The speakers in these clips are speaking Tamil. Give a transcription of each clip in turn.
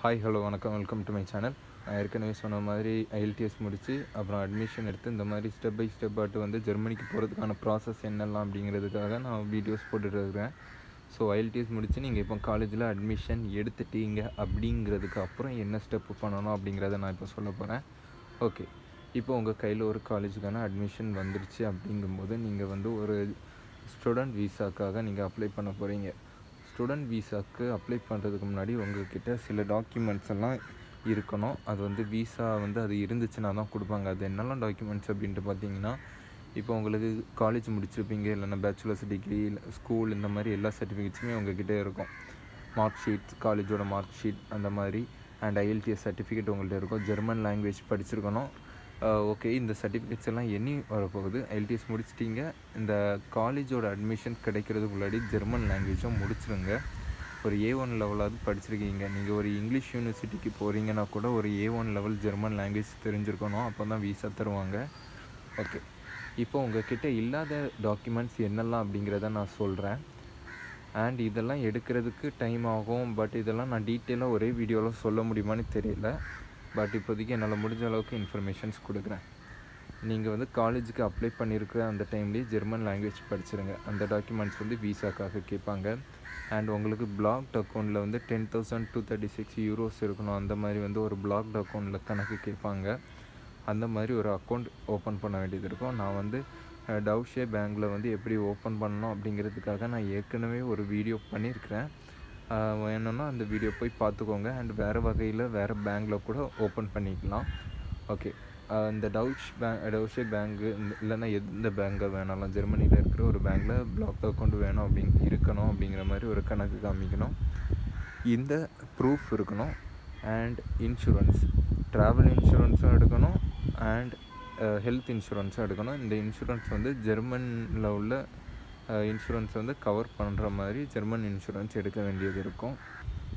ஹாய் ஹலோ வணக்கம். வெல்கம் டு மை சேனல் நான் ஏற்கனவே சொன்ன மாதிரி ஐஎல்டிஎஸ் முடித்து அப்புறம் அட்மிஷன் எடுத்து இந்த மாதிரி ஸ்டெப் பை ஸ்டெப் ஆட்டு வந்து ஜெர்மனிக்கு போகிறதுக்கான ப்ராசஸ் என்னெல்லாம் அப்படிங்கிறதுக்காக நான் வீடியோஸ் போட்டுட்டு இருக்கிறேன். ஸோ ஐஎல்டிஎஸ் முடித்து நீங்கள் இப்போ காலேஜில் அட்மிஷன் எடுத்துட்டீங்க அப்படிங்கிறதுக்கு அப்புறம் என்ன ஸ்டெப்பு பண்ணணும் அப்படிங்கிறத நான் இப்போ சொல்ல போகிறேன் ஓகே இப்போ உங்கள் கையில் ஒரு காலேஜுக்கான அட்மிஷன் வந்துருச்சு அப்படிங்கும்போது நீங்கள் வந்து ஒரு ஸ்டூடெண்ட் விசாக்காக நீங்கள் அப்ளை பண்ண போகிறீங்க ஸ்டூடெண்ட் விசாவுக்கு அப்ளை பண்ணுறதுக்கு முன்னாடி உங்கள்கிட்ட சில டாக்குமெண்ட்ஸ் எல்லாம் இருக்கணும். அது வந்து விசா வந்து அது இருந்துச்சுன்னா தான் கொடுப்பாங்க. அது என்னெல்லாம் டாக்குமெண்ட்ஸ் அப்படின்ட்டு பார்த்தீங்கன்னா இப்போ உங்களுக்கு காலேஜ் முடிச்சிருப்பீங்க இல்லைன்னா பேச்சுலர்ஸ் டிகிரி ஸ்கூல் இந்த மாதிரி எல்லா சர்டிஃபிகேட்ஸுமே உங்கள்கிட்ட இருக்கும். மார்க் ஷீட் காலேஜோட மார்க் ஷீட் அந்த மாதிரி அண்ட் ஐஎல்டிஎஸ் சர்டிஃபிகேட் உங்கள்கிட்ட இருக்கும். ஜெர்மன் லாங்குவேஜ் படிச்சிருக்கணும். ஓகே இந்த சர்டிஃபிகேட்ஸ் எல்லாம் எண்ணி வரப்போகுது. எல்டிஎஸ் முடிச்சிட்டிங்க. இந்த காலேஜோட அட்மிஷன் கிடைக்கிறதுக்கு முன்னாடி ஜெர்மன் லாங்குவேஜும் முடிச்சிருங்க. ஒரு ஏ ஒன் லெவலாவது படிச்சிருக்கீங்க. நீங்கள் ஒரு இங்கிலீஷ் யூனிவர்சிட்டிக்கு போகிறீங்கன்னா கூட ஒரு A one level German language தெரிஞ்சிருக்கணும். அப்போ தான் வீசா தருவாங்க. ஓகே இப்போ உங்ககிட்ட இல்லாத டாக்குமெண்ட்ஸ் என்னெல்லாம் அப்படிங்கிறத நான் சொல்கிறேன் அண்ட் இதெல்லாம் எடுக்கிறதுக்கு டைம் ஆகும். பட் இதெல்லாம் நான் டீட்டெயிலாக ஒரே வீடியோவில் சொல்ல முடியுமான்னு தெரியல. பட் இப்போதைக்கு என்னால் முடிஞ்ச அளவுக்கு இன்ஃபர்மேஷன்ஸ் கொடுக்குறேன். நீங்கள் வந்து காலேஜுக்கு அப்ளை பண்ணியிருக்கிற அந்த டைம்லேயே ஜெர்மன் லாங்குவேஜ் படிச்சிருங்க. அந்த டாக்குமெண்ட்ஸ் வந்து விசாக்காக கேட்பாங்க. அண்ட் உங்களுக்கு பிளாக்ட் அக்கௌண்ட்டில் வந்து ten thousand two thirty six euros இருக்கணும். அந்த மாதிரி வந்து ஒரு பிளாக்ட் அக்கௌண்ட்டில் கணக்கு கேட்பாங்க. அந்த மாதிரி ஒரு அக்கௌண்ட் ஓப்பன் பண்ண வேண்டியது இருக்கும். நான் வந்து டவுஷே பேங்க்கில் வந்து எப்படி ஓப்பன் பண்ணணும் அப்படிங்கிறதுக்காக நான் ஏற்கனவே ஒரு வீடியோ பண்ணியிருக்கிறேன் வேணும்னா அந்த வீடியோ போய் பார்த்துக்கோங்க. அண்ட் வேறு வகையில் வேறு பேங்க்கில் கூட ஓப்பன் பண்ணிக்கலாம். ஓகே இந்த டவுச் பேங்க் டவுஷே பேங்க்கு இல்லைன்னா எந்த பேங்கை வேணாலும் ஜெர்மனியில் இருக்கிற ஒரு பேங்க்கில் பிளாக் அக்கௌண்ட் வேணும் அப்படிங்க இருக்கணும் அப்படிங்கிற மாதிரி ஒரு கணக்கு காமிக்கணும். இந்த ப்ரூஃப் இருக்கணும். அண்ட் இன்சூரன்ஸ் ட்ராவல் இன்சூரன்ஸும் எடுக்கணும். அண்ட் ஹெல்த் இன்சூரன்ஸும் எடுக்கணும். இந்த இன்சூரன்ஸ் வந்து ஜெர்மனில் உள்ள இன்சூரன்ஸ் வந்து கவர் பண்ணுற மாதிரி ஜெர்மன் இன்சூரன்ஸ் எடுக்க வேண்டியது இருக்கும்.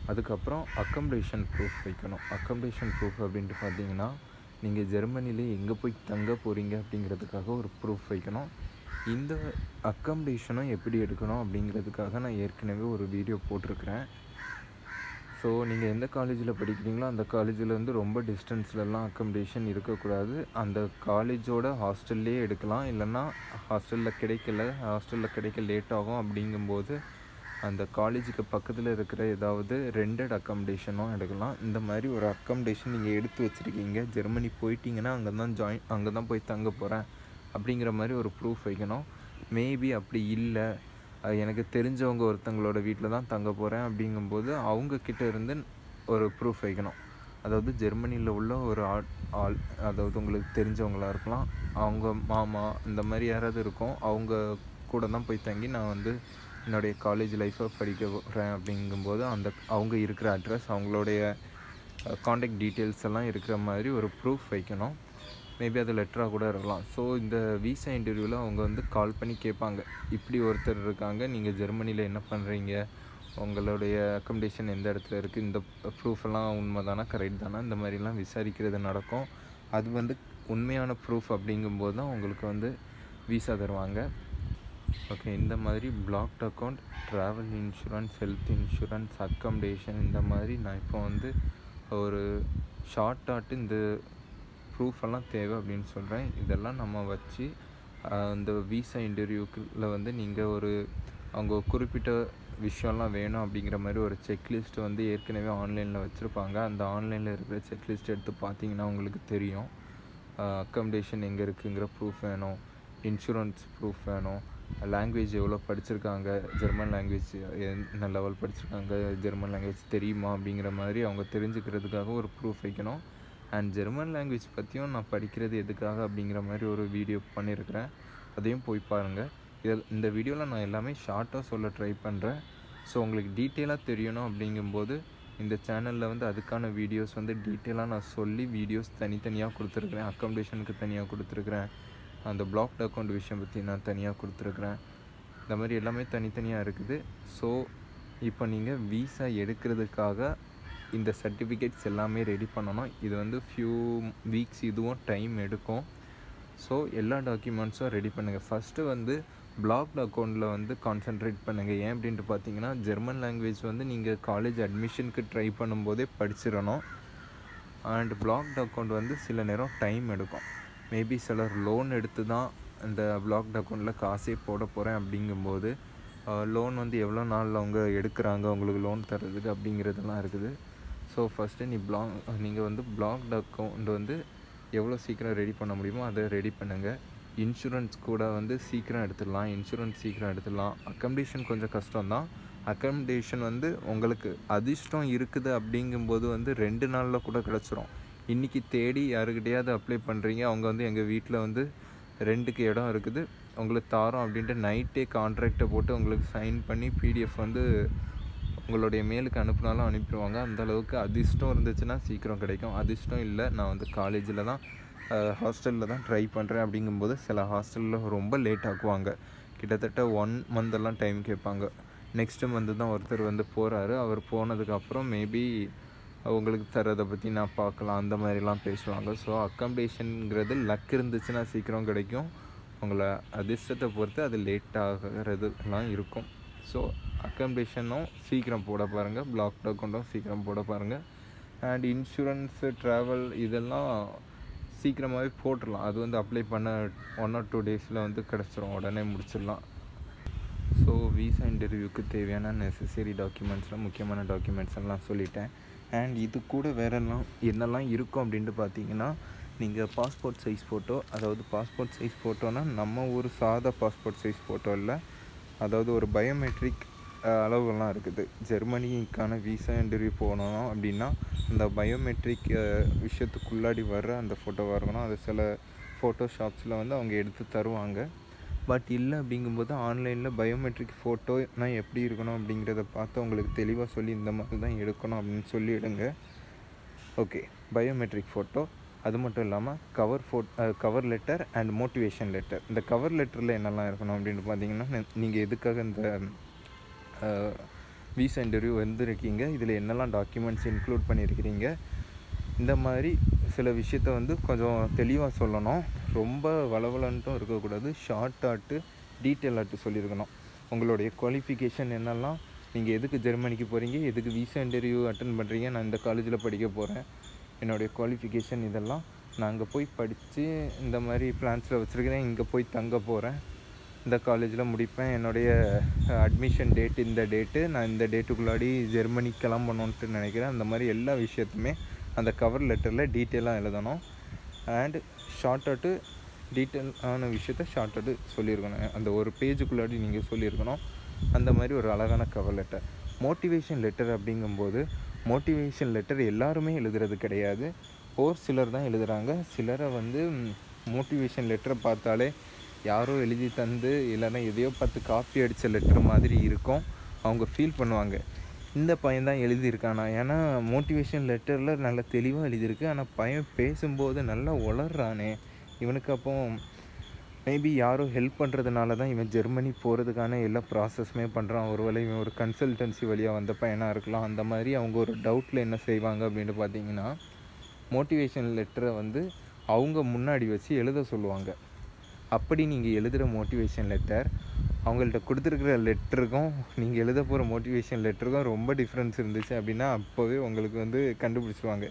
அதுக்கப்புறம் அக்கம்டேஷன் ப்ரூஃப் வைக்கணும். அக்கம்டேஷன் ப்ரூஃப் அப்படின்ட்டு பார்த்தீங்கன்னா நீங்கள் ஜெர்மனிலே எங்கே போய் தங்க போகிறீங்க அப்படிங்கிறதுக்காக ஒரு ப்ரூஃப் வைக்கணும். இந்த அக்கம்டேஷனும் எப்படி எடுக்கணும் அப்படிங்கிறதுக்காக நான் ஏற்கனவே ஒரு வீடியோ போட்டிருக்கிறேன். ஸோ நீங்கள் எந்த காலேஜில் படிக்கிறீங்களோ அந்த காலேஜில் வந்து ரொம்ப டிஸ்டன்ஸ்லலாம் அக்கமடேஷன் இருக்கக்கூடாது. அந்த காலேஜோட ஹாஸ்டல்லே எடுக்கலாம். இல்லைன்னா ஹாஸ்டலில் கிடைக்கல ஹாஸ்டலில் கிடைக்க லேட் ஆகும் அப்படிங்கும்போது அந்த காலேஜுக்கு பக்கத்தில் இருக்கிற ஏதாவது ரெண்டட் அக்கமடேஷனும் எடுக்கலாம். இந்த மாதிரி ஒரு அக்கமடேஷன் நீங்கள் எடுத்து வச்சுருக்கீங்க. ஜெர்மனி போயிட்டீங்கன்னா அங்கே தான் ஜாயின் அங்கே தான் போய் தங்க போகிறேன் அப்படிங்கிற மாதிரி ஒரு ப்ரூஃப் வைக்கணும். மேபி அப்படி இல்லை. எனக்கு தெரிஞ்சவங்க ஒருத்தங்களோட வீட்டில் தான் தங்க போகிறேன் அப்படிங்கும்போது அவங்கக்கிட்ட இருந்து ஒரு ப்ரூஃப் வைக்கணும். அதாவது ஜெர்மனியில் உள்ள ஒரு ஆள் ஆள் அதாவது உங்களுக்கு தெரிஞ்சவங்களாக இருக்கலாம். அவங்க மாமா இந்த மாதிரி யாராவது இருக்கும். அவங்க கூட தான் போய் தங்கி நான் வந்து என்னுடைய காலேஜ் லைஃப்பை படிக்க போகிறேன் அப்படிங்கும்போது அந்த அவங்க இருக்கிற அட்ரஸ் அவங்களுடைய காண்டாக்ட் டீட்டெயில்ஸ் எல்லாம் இருக்கிற மாதிரி ஒரு ப்ரூஃப் வைக்கணும். மேபி அது லெட்டராக கூட இருக்கலாம். ஸோ இந்த விசா இன்டர்வியூவில் அவங்க வந்து கால் பண்ணி கேட்பாங்க. இப்படி ஒருத்தர் இருக்காங்க. நீங்கள் ஜெர்மனியில் என்ன பண்ணுறீங்க உங்களுடைய அக்கமடேஷன் எந்த இடத்துல இருக்குது இந்த ப்ரூஃப் எல்லாம் உண்மை தானே கரெக்ட் தானே? இந்த மாதிரிலாம் விசாரிக்கிறது நடக்கும். அது வந்து உண்மையான ப்ரூஃப் அப்படிங்கும்போது தான் உங்களுக்கு வந்து விசா தருவாங்க. ஓகே இந்த மாதிரி blocked account travel insurance health insurance accommodation இந்த மாதிரி நான் இப்போ வந்து ஒரு ஷார்ட் ஆட்டு இந்த ப்ரூஃப் எல்லாம் தேவை அப்படின்னு சொல்கிறேன் இதெல்லாம் நம்ம வச்சு அந்த விசா இன்டர்வியூக்குள்ள வந்து நீங்கள் ஒரு அவங்க குறிப்பிட்ட விஷயம்லாம் வேணும் அப்படிங்கிற மாதிரி ஒரு செக்லிஸ்ட் வந்து ஏற்கனவே ஆன்லைனில் வச்சுருப்பாங்க. அந்த ஆன்லைனில் இருக்கிற செக்லிஸ்ட் எடுத்து பார்த்தீங்கன்னா உங்களுக்கு தெரியும். அக்கமடேஷன் எங்கே இருக்குங்கிற ப்ரூஃப் வேணும். இன்சூரன்ஸ் ப்ரூஃப் வேணும். லாங்குவேஜ் எவ்வளோ படிச்சிருக்காங்க? ஜெர்மன் லாங்குவேஜ் என்ன லெவல் படிச்சிருக்காங்க? ஜெர்மன் லாங்குவேஜ் தெரியுமா அப்படிங்கிற மாதிரி அவங்க தெரிஞ்சுக்கிறதுக்காக ஒரு ப்ரூஃப் வைக்கணும். அண்ட் ஜெர்மன் லாங்குவேஜ் பற்றியும் நான் படிக்கிறது எதுக்காக அப்படிங்கிற மாதிரி ஒரு வீடியோ பண்ணியிருக்கிறேன் அதையும் போய் பாருங்கள் இதில் இந்த வீடியோவில் நான் எல்லாமே ஷார்ட்டாக சொல்ல ட்ரை பண்ணுறேன் ஸோ உங்களுக்கு டீட்டெயிலாக தெரியணும் அப்படிங்கும்போது இந்த சேனலில் வந்து அதுக்கான வீடியோஸ் வந்து டீட்டெயிலாக நான் சொல்லி வீடியோஸ் தனித்தனியாக கொடுத்துருக்குறேன். அக்கமடேஷனுக்கு தனியாக கொடுத்துருக்குறேன். அந்த பிளாக்ட் அக்கௌண்ட் விஷயம் பற்றி நான் தனியாக கொடுத்துருக்குறேன். இந்த மாதிரி எல்லாமே தனித்தனியாக இருக்குது. ஸோ இப்போ நீங்கள் விசா எடுக்கிறதுக்காக இந்த சர்டிஃபிகேட்ஸ் எல்லாமே ரெடி பண்ணணும். இது வந்து ஃபியூ வீக்ஸ் இதுவும் டைம் எடுக்கும். ஸோ எல்லா டாக்குமெண்ட்ஸும் ரெடி பண்ணுங்கள் ஃபஸ்ட்டு வந்து பிளாக்ட் அக்கௌண்ட்டில் வந்து கான்சென்ட்ரேட் பண்ணுங்கள் ஏன் அப்படின்ட்டு பார்த்தீங்கன்னா ஜெர்மன் லாங்குவேஜ் வந்து நீங்கள் காலேஜ் அட்மிஷனுக்கு ட்ரை பண்ணும்போதே படிச்சிடணும். அண்ட் பிளாக்ட் அக்கௌண்ட் வந்து சில நேரம் டைம் எடுக்கும். மேபி சிலர் லோன் எடுத்து தான் இந்த பிளாக்ட் அக்கௌண்ட்டில் காசே போட போகிறேன் அப்படிங்கும்போது லோன் வந்து எவ்வளோ நாளில் அவங்க எடுக்கிறாங்க அவங்களுக்கு லோன் தர்றதுக்கு அப்படிங்கிறதெல்லாம் இருக்குது. ஸோ ஃபஸ்ட்டு நீ பிளாக் நீங்கள் வந்து பிளாக்டு அக்கௌண்ட் வந்து எவ்வளோ சீக்கிரம் ரெடி பண்ண முடியுமோ அதை ரெடி பண்ணுங்கள் இன்சூரன்ஸ் கூட வந்து சீக்கிரம் எடுத்துடலாம். இன்சூரன்ஸ் சீக்கிரம் எடுத்துடலாம். அக்கமடேஷன் கொஞ்சம் கஷ்டம்தான். அக்கமடேஷன் வந்து உங்களுக்கு அதிர்ஷ்டம் இருக்குது அப்படிங்கும்போது வந்து ரெண்டு நாளில் கூட கிடச்சிரும். இன்றைக்கி தேடி யாருக்கிட்டையாவது அப்ளை பண்ணுறீங்க அவங்க வந்து எங்கள் வீட்டில் வந்து ரெண்டுக்கு இடம் இருக்குது. உங்களுக்கு தாரோம் அப்படின்ட்டு நைட்டே கான்ட்ராக்டை போட்டு உங்களுக்கு சைன் பண்ணி பிடிஎஃப் வந்து உங்களுடைய மேலுக்கு அனுப்புனாலும் அனுப்பிடுவாங்க. அந்தளவுக்கு அதிர்ஷ்டம் இருந்துச்சுன்னா சீக்கிரம் கிடைக்கும். அதிர்ஷ்டம் இல்லை நான் வந்து காலேஜில் தான் ஹாஸ்டலில் தான் ட்ரை பண்ணுறேன் அப்படிங்கும்போது சில ஹாஸ்டலில் ரொம்ப லேட் ஆக்குவாங்க. கிட்டத்தட்ட ஒன் மந்தெல்லாம் டைம் கேட்பாங்க. நெக்ஸ்ட் மந்த்து தான் ஒருத்தர் வந்து போகிறாரு அவர் போனதுக்கப்புறம் மேபி அவங்களுக்கு தரதை பற்றி நான் பார்க்கலாம். அந்த மாதிரிலாம் பேசுவாங்க. ஸோ அக்காமடேஷனுங்கிறது லக் இருந்துச்சுன்னா சீக்கிரம் கிடைக்கும். உங்களை அதிர்ஷ்டத்தை பொறுத்து அது லேட் ஆகிறதுலாம் இருக்கும். ஸோ அக்கமடேஷனும் சீக்கிரம் போட பாருங்கள் பிளாக் அக்கௌண்ட்டும் சீக்கிரம் போட பாருங்கள் அண்ட் இன்சூரன்ஸு ட்ராவல் இதெல்லாம் சீக்கிரமாகவே போட்டுடலாம் அது வந்து அப்ளை பண்ண ஒன் ஆர் டூ டேஸில் வந்து கிடச்சிரும். உடனே முடிச்சிடலாம். ஸோ விசா இன்டர்வியூக்கு தேவையான நெசசரி டாக்குமெண்ட்ஸில் முக்கியமான டாக்குமெண்ட்ஸ் எல்லாம் சொல்லிட்டேன். அண்ட் இது கூட வேறெல்லாம் என்னெல்லாம் இருக்கும் அப்படின்ட்டு பார்த்தீங்கன்னா நீங்கள் பாஸ்போர்ட் சைஸ் ஃபோட்டோ அதாவது பாஸ்போர்ட் சைஸ் ஃபோட்டோனால் நம்ம ஒரு சாதா பாஸ்போர்ட் சைஸ் ஃபோட்டோ இல்லை. அதாவது ஒரு பயோமெட்ரிக் அளவுலாம் இருக்குது. ஜெர்மனிக்கான விசா இன்டர்வியூ போனோம் அப்படின்னா அந்த பயோமெட்ரிக் விஷயத்துக்குள்ளாடி வர்ற அந்த ஃபோட்டோவாக இருக்கணும். அது சில ஃபோட்டோ ஷாப்ஸில் வந்து அவங்க எடுத்து தருவாங்க. பட் இல்லை அப்படிங்கும்போது ஆன்லைனில் பயோமெட்ரிக் ஃபோட்டோனா எப்படி இருக்கணும் அப்படிங்கிறத பார்த்து அவங்களுக்கு தெளிவாக சொல்லி இந்த மாதிரி தான் எடுக்கணும் அப்படின்னு சொல்லிவிடுங்க ஓகே பயோமெட்ரிக் ஃபோட்டோ அது மட்டும் இல்லாமல் cover ஃபோட் cover letter and motivation letter இந்த கவர் லெட்டரில் என்னெல்லாம் இருக்கணும் அப்படின்னு பார்த்தீங்கன்னா நீங்கள் எதுக்காக இந்த விசா இன்டர்வியூ வந்திருக்கீங்க இதில் என்னெல்லாம் டாக்குமெண்ட்ஸ் இன்க்ளூட் பண்ணியிருக்கிறீங்க இந்த மாதிரி சில விஷயத்த வந்து கொஞ்சம் தெளிவாக சொல்லணும். ரொம்ப வளவலன்ட்டும் இருக்கக்கூடாது ஷார்ட் ஆட்டு டீட்டெயில் ஆட்டு சொல்லியிருக்கணும். உங்களுடைய குவாலிஃபிகேஷன் என்னெல்லாம் நீங்கள் எதுக்கு ஜெர்மனிக்கு போகிறீங்க எதுக்கு விசா இன்டர்வியூ அட்டன் பண்ணுறீங்க நான் இந்த காலேஜில் படிக்க போகிறேன் என்னுடைய குவாலிஃபிகேஷன் இதெல்லாம் நான் அங்கே போய் படித்து இந்த மாதிரி பிளான்ஸில் வச்சுருக்கிறேன். இங்கே போய் தங்க போகிறேன் இந்த காலேஜில் முடிப்பேன். என்னுடைய அட்மிஷன் டேட் இந்த டேட்டு நான் இந்த டேட்டுக்குள்ளாடி ஜெர்மனி கிளம்பணுன்ட்டு நினைக்கிறேன். அந்த மாதிரி எல்லா விஷயத்துமே அந்த கவர் லெட்டரில் டீட்டெயிலாக எழுதணும். அண்ட் அவுட்டு டீட்டெயிலான விஷயத்த ஷார்ட்டாட்டு சொல்லியிருக்கணும். அந்த ஒரு பேஜுக்குள்ளாடி நீங்கள் சொல்லியிருக்கணும். அந்த மாதிரி ஒரு அழகான கவர் லெட்டர் மோட்டிவேஷன் லெட்டர் அப்படிங்கும்போது மோட்டிவேஷன் லெட்டர் எல்லாருமே எழுதுறது கிடையாது. ஒரு சிலர் தான் எழுதுகிறாங்க சிலரை வந்து மோட்டிவேஷன் லெட்டரை பார்த்தாலே யாரோ எழுதி தந்து இல்லைன்னா எதையோ பார்த்து காப்பி அடித்த லெட்டர் மாதிரி இருக்கும். அவங்க ஃபீல் பண்ணுவாங்க. இந்த பையன் தான் எழுதியிருக்கானா? ஏன்னா மோட்டிவேஷன் லெட்டரில் நல்லா தெளிவாக எழுதியிருக்கு. ஆனால் பையன் பேசும்போது நல்லா உளர்றானே. இவனுக்கு அப்போ மேபி யாரோ ஹெல்ப் பண்ணுறதுனால தான் இவன் ஜெர்மனி போகிறதுக்கான எல்லா ப்ராசஸுமே பண்ணுறான் ஒருவேளை இவன் ஒரு கன்சல்டன்சி வழியாக வந்த பையனாக இருக்கலாம். அந்த மாதிரி அவங்க ஒரு டவுட்டில் என்ன செய்வாங்க அப்படின்னு பார்த்தீங்கன்னா மோட்டிவேஷன் லெட்டரை வந்து அவங்க முன்னாடி வச்சு எழுத சொல்லுவாங்க. அப்படி நீங்கள் எழுதுகிற மோட்டிவேஷன் லெட்டர் அவங்கள்ட்ட கொடுத்துருக்குற லெட்டருக்கும் நீங்கள் எழுத போகிற மோட்டிவேஷன் லெட்டருக்கும் ரொம்ப டிஃப்ரென்ஸ் இருந்துச்சு அப்படின்னா அப்போவே உங்களுக்கு வந்து கண்டுபிடிச்சிருவாங்க.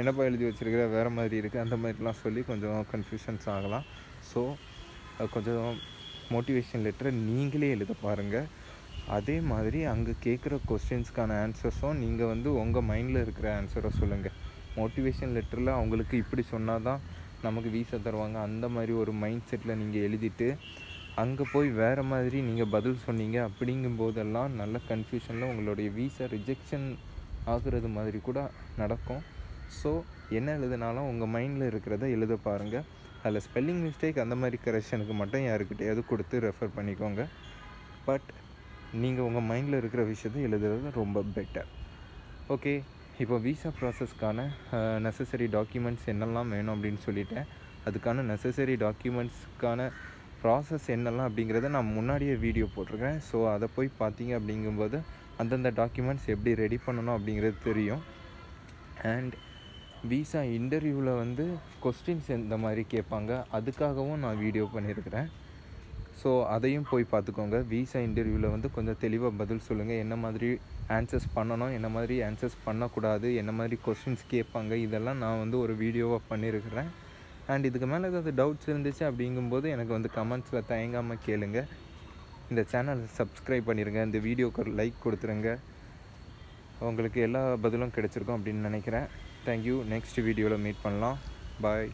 என்னப்பா எழுதி வச்சுருக்கிற? வேறு மாதிரி இருக்குது அந்த மாதிரிலாம் சொல்லி கொஞ்சம் கன்ஃபியூஷன்ஸ் ஆகலாம். ஸோ கொஞ்சம் மோட்டிவேஷன் லெட்டரை நீங்களே எழுத பாருங்கள் அதே மாதிரி அங்கே கேட்குற கொஸ்டின்ஸ்க்கான ஆன்சர்ஸும் நீங்கள் வந்து உங்கள் மைண்டில் இருக்கிற ஆன்சரை சொல்லுங்கள் மோட்டிவேஷன் லெட்டரில் அவங்களுக்கு இப்படி சொன்னால் தான் நமக்கு வீசா தருவாங்க. அந்த மாதிரி ஒரு மைண்ட் செட்டில் நீங்கள் எழுதிட்டு அங்கே போய் வேறு மாதிரி நீங்கள் பதில் சொன்னீங்க அப்படிங்கும்போதெல்லாம் நல்ல கன்ஃபியூஷனில் உங்களுடைய வீசா ரிஜெக்ஷன் ஆகுறது மாதிரி கூட நடக்கும். ஸோ என்ன எழுதுனாலும் உங்கள் மைண்டில் இருக்கிறத எழுத பாருங்கள் அதில் ஸ்பெல்லிங் மிஸ்டேக் அந்த மாதிரி கரெக்ஷனுக்கு மட்டும் யாருக்கிட்டையாவது கொடுத்து ரெஃபர் பண்ணிக்கோங்க. பட் நீங்கள் உங்கள் மைண்டில் இருக்கிற விஷயத்தை எழுதுறது ரொம்ப பெட்டர். ஓகே இப்போ விசா ப்ராசஸ்க்கான நெசசரி டாக்குமெண்ட்ஸ் என்னெல்லாம் வேணும் அப்படின்னு சொல்லிட்டேன். அதுக்கான நெசசரி டாக்குமெண்ட்ஸ்க்கான ப்ராசஸ் என்னெல்லாம் அப்படிங்கிறத நான் முன்னாடியே வீடியோ போட்டிருக்கேன். ஸோ அதை போய் பார்த்தீங்க அப்படிங்கும்போது அந்தந்த டாக்குமெண்ட்ஸ் எப்படி ரெடி பண்ணணும் அப்படிங்கிறது தெரியும். அண்ட் விசா இன்டர்வியூவில் வந்து கொஸ்டின்ஸ் எந்த மாதிரி கேட்பாங்க அதுக்காகவும் நான் வீடியோ பண்ணியிருக்கிறேன். ஸோ அதையும் போய் பார்த்துக்கோங்க. விசா இன்டர்வியூவில் வந்து கொஞ்சம் தெளிவாக பதில் சொல்லுங்கள் என்ன மாதிரி ஆன்சர்ஸ் பண்ணணும் என்ன மாதிரி ஆன்சர்ஸ் பண்ணக்கூடாது என்ன மாதிரி கொஸ்டின்ஸ் கேட்பாங்க இதெல்லாம் நான் வந்து ஒரு வீடியோவாக பண்ணியிருக்கிறேன். அண்ட் இதுக்கு மேலே ஏதாவது டவுட்ஸ் இருந்துச்சு அப்படிங்கும்போது எனக்கு வந்து கமெண்ட்ஸில் தயங்காமல் கேளுங்க. இந்த சேனலை சப்ஸ்கிரைப் பண்ணிடுங்க இந்த வீடியோக்கு லைக் கொடுத்துருங்க. உங்களுக்கு எல்லா பதிலும் கிடச்சிருக்கும் அப்படின்னு நினைக்கிறேன். தேங்க்யூ நெக்ஸ்ட் வீடியோவில் மீட் பண்ணலாம். பாய்